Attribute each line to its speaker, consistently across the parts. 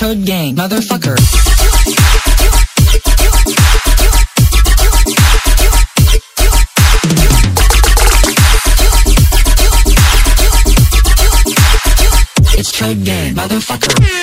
Speaker 1: Chode Gang, motherfucker. It's Chode Gang, motherfucker.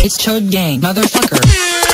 Speaker 1: It's Chode Gang, motherfucker.